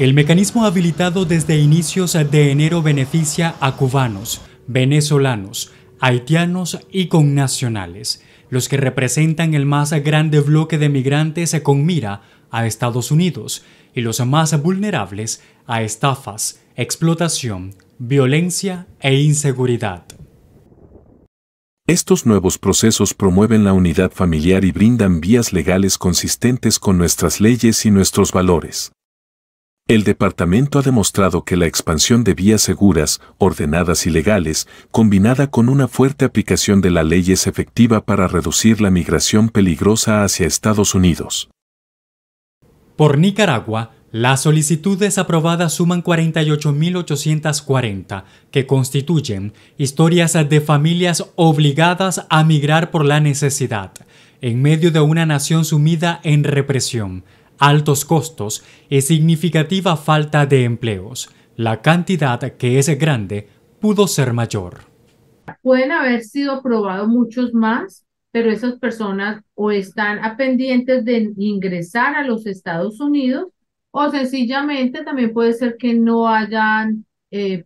El mecanismo habilitado desde inicios de enero beneficia a cubanos, venezolanos, haitianos y connacionales, los que representan el más grande bloque de migrantes con mira a Estados Unidos y los más vulnerables a estafas, explotación, violencia e inseguridad. Estos nuevos procesos promueven la unidad familiar y brindan vías legales consistentes con nuestras leyes y nuestros valores. El departamento ha demostrado que la expansión de vías seguras, ordenadas y legales, combinada con una fuerte aplicación de la ley es efectiva para reducir la migración peligrosa hacia Estados Unidos. Por Nicaragua, las solicitudes aprobadas suman 48.840, que constituyen historias de familias obligadas a migrar por la necesidad, en medio de una nación sumida en represión, altos costos y significativa falta de empleos. La cantidad, que es grande, pudo ser mayor. Pueden haber sido aprobados muchos más, pero esas personas o están a pendientes de ingresar a los Estados Unidos o sencillamente también puede ser que no hayan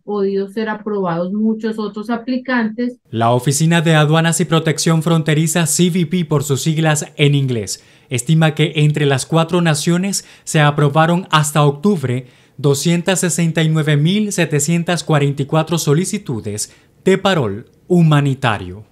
podido ser aprobados muchos otros aplicantes. La Oficina de Aduanas y Protección Fronteriza, CBP por sus siglas en inglés, estima que entre las cuatro naciones se aprobaron hasta octubre 269.744 solicitudes de parol humanitario.